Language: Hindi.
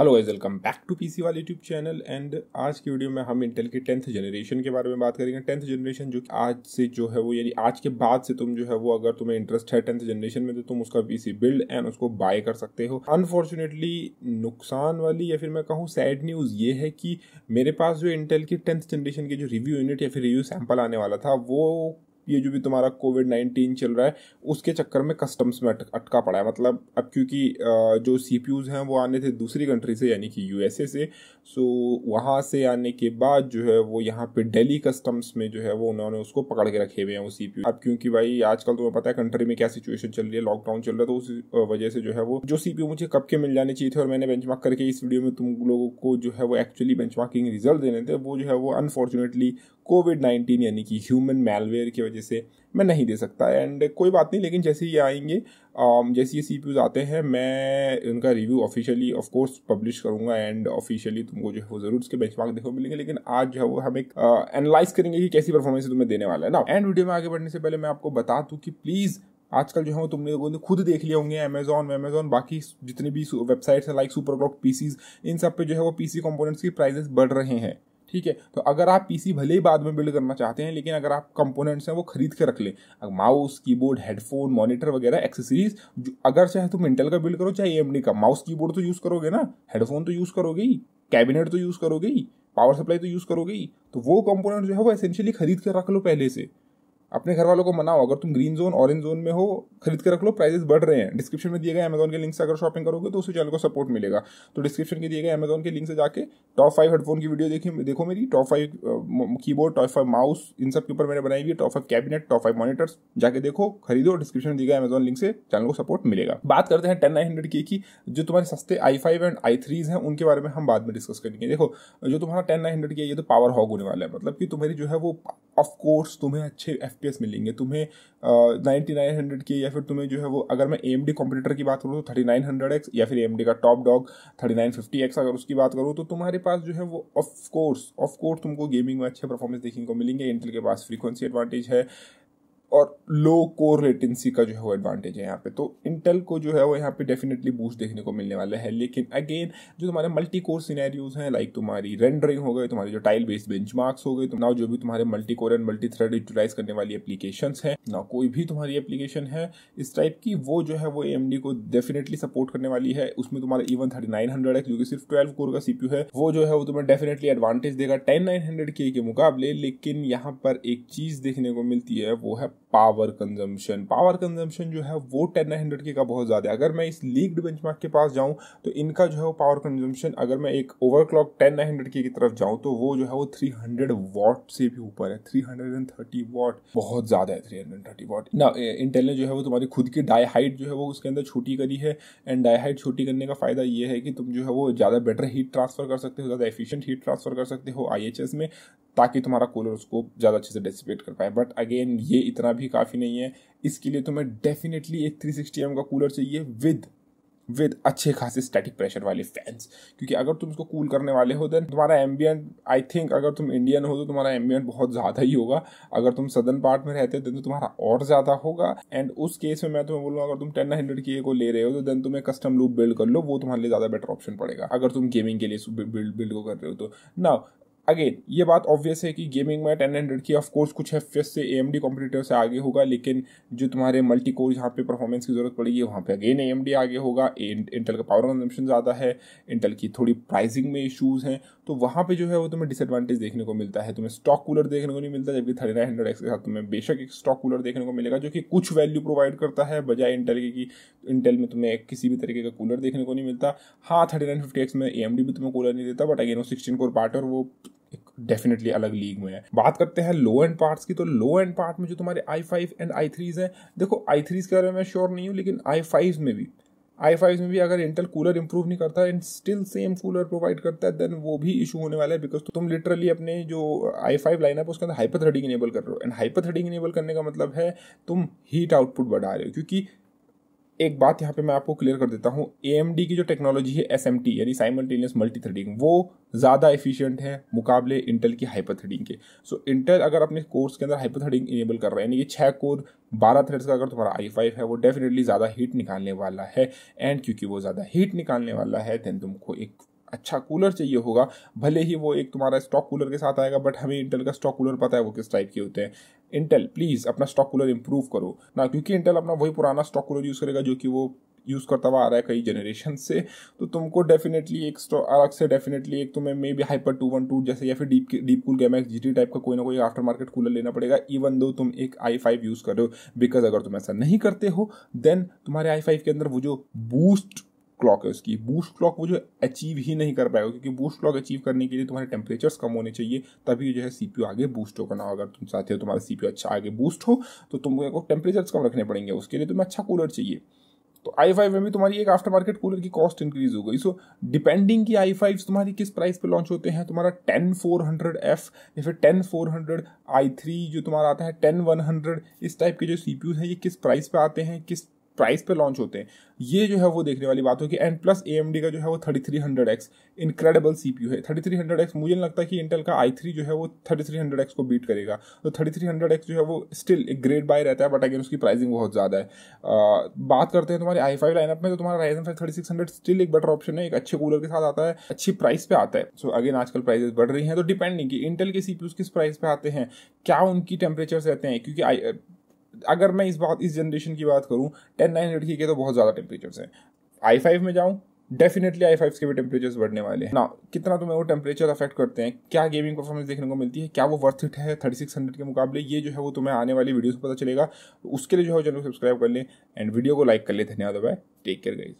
Hello guys welcome back to PC वाले यूट्यूब चैनल एंड आज की वीडियो में हम इंटेल के टेंथ जनरेशन के बारे में बात करेंगे। टेंथ जनरेशन जो आज से जो है वो, यानी आज के बाद से तुम जो है वो, अगर तुम्हें इंटरेस्ट है टेंथ जनरेशन में तो तुम उसका पीसी बिल्ड एंड उसको बाय कर सकते हो। अनफॉर्चुनेटली नुकसान वाली या फिर मैं कहूँ सैड न्यूज़ ये है कि मेरे पास जो इंटेल की टेंथ जनरेशन की जो रिव्यू यूनिट या फिर रिव्यू सैंपल आने वाला था, वो ये जो भी तुम्हारा कोविड नाइन्टीन चल रहा है, उसके चक्कर में कस्टम्स में अटका पड़ा है। मतलब अब क्योंकि जो सी हैं, वो आने थे दूसरी कंट्री से, यानी कि यूएसए से। सो वहाँ से आने के बाद जो है, वो यहाँ पे दिल्ली कस्टम्स में जो है, वो उन्होंने उसको पकड़ के रखे हुए हैं, वो सी अब क्योंकि भाई, आजकल तुम्हें पता है कंट्री में क्या सिचुएशन चल रही है लॉकडाउन चल रहा है तो उस वजह से जो है वो, जो सी मुझे कब के मिल जाने चाहिए थे, और मैंने बेंचमार्क करके इस वीडियो में तुम लोगों को जो है, वो एक्चुअली बेंचमार्किंग रिज़ल्ट देने थे, वो जो है, वो अनफॉर्चुनेटली कोविड नाइन्टीन यानी कि ह्यूमन मेलवेयर की वजह से मैं नहीं दे सकता। एंड कोई बात नहीं, लेकिन जैसे ये आएँगे जैसे ये सी आते हैं, मैं उनका review officially of course publish करूँगा एंड ऑफिशियली तुमको जो है वो ज़रूर उसके बेंचमार्क देखो मिलेंगे। लेकिन आज जो है वो हम एक एनालाइज करेंगे कि कैसी परफॉर्मेंस तुम्हें देने वाला है। ना एंड वीडियो में आगे बढ़ने से पहले मैं आपको बता दूँ कि प्लीज़ आजकल जो है तुमने लोगों ने खुद देख लिए होंगे अमेजोन अमेजोन बाकी जितनी भी वेबसाइट्स हैं लाइक सुपर पीसीज इन सब पे जो है वो पीसी कंपोनेंट्स की प्राइसेस बढ़ रहे हैं। ठीक है? तो अगर आप पीसी भले ही बाद में बिल्ड करना चाहते हैं, लेकिन अगर आप कंपोनेंट्स हैं, वो खरीद के रख लें। माउस कीबोर्ड हेडफोन मॉनिटर वगैरह एक्सेसरीज अगर चाहे तुम इंटेल का बिल्ड करो, चाहे एमडी का। माउस कीबोर्ड तो यूज़ करोगे ना? हेडफोन तो यूज़ करोगे ही। कैबिनेट तो यूज़ करोगे ही। पावर सप्लाई तो यूज़ करोगे ही। तो वो कंपोनेंट जो है, वो एसेंशियली खरीद के रख लो पहले से। अपने घर वालों को मनाओ। अगर तुम ग्रीन जोन ऑरेंज जोन में हो खरीद के रख लो प्राइसेस बढ़ रहे हैं। डिस्क्रिप्शन में दिए गए अमेजोन के लिंक से अगर शॉपिंग करोगे तो उसी चैनल को सपोर्ट मिलेगा। तो डिस्क्रिप्शन के दिए गए अमेजोन के लिंक से जाके टॉप फाइव हेडफोन की वीडियो देखिए देखो मेरी। Top five keyboard top five mouse इन सब के ऊपर मैंने बनाई हुई top five cabinet top five monitors जाके देखो खरीदो डिस्क्रिप्शन दिए गए अमेजोन लिंक से चैनल को सपोर्ट मिलेगा। बात करते हैं टेन नाइन हंड्रेड की, की जो तुम्हारे सस्ते I five and I threes हैं उनके बारे में हम बाद में डिस्कस करेंगे। देखो जो तुम्हारा टेन नाइन हंड्रेड की ये तो पावर हॉग होने वाला है। मतलब कि तुम्हारी जो है वो ऑफकोर्स तुम्हें अच्छे एफ़ मिलेंगे। तुम्हें नाइन्टी नाइन हंड्रेड के या फिर तुम्हें जो है वो, अगर मैं एम डी कॉम्पिटेटर की बात करूँ तो थर्टी नाइन हंड्रेड एक्स या फिर एम डी का top dog thirty nine fifty X अगर उसकी बात करूँ तो तुम्हारे पास जो है वो ऑफ़ कोर्स ऑफ़ कोर्स तुमको गेमिंग में अच्छे परफॉर्मेंस देखने को मिलेंगे। इंटेल के पास फ्रीक्वेंसी एडवांटेज है और लो कोर लेटेंसी का जो है वो एडवांटेज है यहाँ पे। तो इंटेल को जो है वो यहाँ पे डेफिनेटली बूस्ट देखने को मिलने वाला है। लेकिन अगेन जो तुम्हारे मल्टी कोर सिनेरियोज हैं लाइक तुम्हारी रेंडरिंग हो गई, तुम्हारी जो टाइल बेस्ड बेंच मार्क्स हो गई ना जो भी तुम्हारे multi core and multi thread utilize करने वाली एप्लीकेशन है ना कोई भी तुम्हारी एप्लीकेशन है, इस टाइप की वो जो है वो एम को डेफिनेटली सपोर्ट करने वाली है। उसमें तुम्हारा इवन थर्टी नाइन हंड्रेड है जो कि सिर्फ़ ट्वेल्व कोर का सीपीयू है। वो जो है वो तुम्हें डेफिनेटली एडवांटेज देगा। टेन नाइन हंड्रेड के मुकाबले, लेकिन यहाँ पर एक चीज़ देखने को मिलती है, वो है पावर कंजम्पशन पावर कंजम्पशन जो है वो टेन नाइन हंड्रेड के का बहुत ज़्यादा है। अगर मैं इस लीग्ड बेंचमार्क के पास जाऊँ तो इनका जो है वो पावर कंजम्पशन अगर मैं एक ओवरक्लॉक टेन नाइन हंड्रेड की तरफ़ जाऊँ तो वो जो है वो थ्री हंड्रेड वॉट से भी ऊपर है। Three hundred and thirty watt बहुत ज़्यादा है थ्री हंड्रेड थर्टी वॉट ना इंटेल ने जो है वो तुम्हारी खुद की डाई हाइट जो है वो उसके अंदर छोटी करी है एंड डाई हाइट छोटी करने का फ़ायदा ये है कि तुम जो है वो ज़्यादा बेटर हीट ट्रांसफ़र कर सकते हो, ज़्यादा एफिशिएंट हीट ट्रांसफ़र कर सकते हो आईएचएस में। ताकि तुम्हारा कूलर उसको ज़्यादा अच्छे से डेसिपेट कर पाए। बट अगेन ये इतना भी काफ़ी नहीं है। इसके लिए तुम्हें डेफिनेटली एक थ्री सिक्सटी एम का कूलर चाहिए विद विद अच्छे खासे स्टैटिक प्रेशर वाले फैंस क्योंकि अगर तुम इसको कूल करने वाले हो देन तुम्हारा एम्बियंट आई थिंक अगर तुम इंडियन हो तो तुम्हारा एम्बियंट बहुत ज़्यादा ही होगा। अगर तुम सदर्न पार्ट में रहते हो तो तुम्हारा और ज़्यादा होगा। एंड उस केस में मैं तुम्हें बोलूँगा, अगर तुम टेन हंड्रेड की को ले रहे हो तो देन तुम्हें कस्टम लूप बिल्ड कर लो। वो तुम्हारे लिए ज़्यादा बेटर ऑप्शन पड़ेगा। अगर तुम गेमिंग के लिए बिल्ड बिल्ड को कर रहे हो तो। ना अगेन ये बात ऑब्वियस है कि गेमिंग में टेन हंड्रेड की ऑफकोर्स कुछ एफ़ से ए एम डी कॉम्पिटेटर से आगे होगा, लेकिन जो तुम्हारे मल्टी कोर जहाँ पे परफॉर्मेंस की ज़रूरत पड़ेगी, वहाँ पे अगेन ए एम डी आगे होगा। इंटेल का पावर कंजम्पशन ज़्यादा है इंटेल की थोड़ी प्राइसिंग में इशूज़ हैं तो वहाँ पे जो है वो तुम्हें डिसएडवांटेज देखने को मिलता है। तुम्हें स्टॉक कूलर देखने को नहीं मिलता, जबकि थर्टी नाइन हंड्रेड एक्स के साथ तुम्हें बेशक एक स्टॉक कूलर देखने को मिलेगा, जो कि कुछ वैल्यू प्रोवाइड करता है, बजाय इंटेल की इंटेल में तुम्हें किसी भी तरीके का कूलर देखने को नहीं मिलता। हाँ थर्टी नाइन फिफ्टी एक्स में ए एम डी भी तुम्हें कूलर नहीं देता बट अगेन वो सिक्सटीन कोर पार्ट और वो डेफिनेटली अलग लीग में है। बात करते हैं लो एंड पार्ट्स की तो लो एंड पार्ट में जो तुम्हारे I five and I threes हैं, देखो आई थ्रीज के बारे में मैं श्योर नहीं हूँ, लेकिन आई फाइव में भी। आई फाइव में भी अगर इंटेल कूलर इंप्रूव नहीं करता and still same cooler provide करता है देन वो भी इशू होने वाला है बिकॉज़ तुम लिटरली अपने जो आई फाइव लाइन है, उसके अंदर हाइपर थ्रेडिंग इनेबल कर रहे हो। एंड हाइपर थ्रेडिंग इनेबल करने का मतलब है तुम हीट आउटपुट बढ़ा रहे हो, क्योंकि एक बात यहाँ पे मैं आपको क्लियर कर देता हूँ ए की जो टेक्नोलॉजी है एसएमटी यानी साइमल्टेनियस मल्टी थ्रेडिंग वो ज़्यादा एफिशिएंट है मुकाबले इंटेल की हाइपर थ्रेडिंग के। सो so, इंटेल अगर अपने कोर्स के अंदर हाइपर थ्रेडिंग इनेबल कर रहा है यानी कि छः कोर बारह थ्रेड्स का अगर तुम्हारा आई फाइव है वो डेफिनेटली ज़्यादा हीट निकालने वाला है एंड क्योंकि वो ज़्यादा हीट निकालने वाला है देन तुमको एक अच्छा कूलर चाहिए होगा। भले ही वो एक तुम्हारा स्टॉक कूलर के साथ आएगा बट हमें इंटेल का स्टॉक कूलर पता है वो किस टाइप के होते हैं। इंटेल प्लीज़ अपना स्टॉक कूलर इंप्रूव करो। ना, क्योंकि इंटेल अपना वही पुराना स्टॉक कूलर यूज़ करेगा जो कि वो यूज़ करता हुआ आ रहा है कई जनरेशन से। तो तुमको डेफिनेटली एक अलग से डेफिनेटली एक तुम्हें maybe hyper two one two जैसे या फिर deep deep cool game X G type का कोई ना कोई आफ्टर मार्केट कूलर लेना पड़ेगा इवन दो तुम एक आई फाइव यूज़ कर रहे हो। बिकॉज़ अगर तुम ऐसा नहीं करते हो देन तुम्हारे आई फाइव के अंदर वो जो बूस्ट क्लॉक है उसकी। बूस्ट क्लॉक वो जो अचीव ही नहीं कर पाएगा, क्योंकि बूस्ट क्लॉक अचीव करने के लिए तुम्हारे टेम्परेचर्स कम होने चाहिए, तभी जो है सीपीयू आगे बूस्ट होगा। ना अगर तुम चाहते हो तुम्हारा सीपीयू अच्छा आगे बूस्ट हो तो तुमको टेम्परेचर्स कम रखने पड़ेंगे। उसके लिए तुम्हें अच्छा कूलर चाहिए। तो आई फाइव में भी तुम्हारी एक आफ्टर मार्केट कूलर की कॉस्ट इंक्रीज हो गई। सो डिपेंडिंग की आई फाइव तुम्हारी किस प्राइस पे लॉन्च होते हैं, तुम्हारा टेन फोर हंड्रेड एफ़ या फिर ten four hundred I three जो तुम्हारा आता है टेन वन हंड्रेड इस टाइप के जो सी पी हैं, ये किस प्राइस पे आते हैं, किस प्राइस पे लॉन्च होते हैं। ये जो है वो देखने वाली बात होगी। एंड प्लस ए का जो है वो thirty three hundred X incredible सी है। थर्टी थ्री हंड्रेड एक्स मुझे नहीं लगता कि इंटेल का आई थ्री जो है वो थर्टी थ्री हंड्रेड एक्स को बीट करेगा। तो थर्टी थ्री हंड्रेड एक्स जो है वो स्टिल एक ग्रेड बाय रहता है बट अगेन उसकी प्राइसिंग बहुत ज़्यादा है। आ, बात करते हैं तुम्हारे आई फाइव लाइनअप में तो तुम्हारा Ryzen five thirty six hundred still एक बेटर ऑप्शन है। एक अच्छे कूलर के साथ आता है अच्छी प्राइस पे आता है। सो so, अगेन आजकल प्राइसेस बढ़ रही हैं। तो डिपेंडिंग की इंटेल के सी किस प्राइस पे आते हैं क्या उनकी टेम्परेचर रहते हैं क्योंकि अगर मैं इस बात, इस जनरेशन की बात करूँ टेन नाइन हंड्रेड के तो बहुत ज़्यादा टेम्परेचर्स हैं। आई फाइव में जाऊँ डेफिनेटली आई फाइव के भी टेम्परेचर्स बढ़ने वाले हैं। ना, कितना तुम्हें वो टेम्परेचर अफेक्ट करते हैं, क्या गेमिंग परफॉर्मेंस देखने को मिलती है, क्या वो वर्थ इट है थर्टी सिक्स हंड्रेड के मुकाबले, ये जो है वो तुम्हें आने वाली वीडियो से पता चलेगा। उसके लिए जो है चैनल सब्सक्राइब कर लें एंड वीडियो को लाइक कर लें। धन्यवाद भाई। Take care guys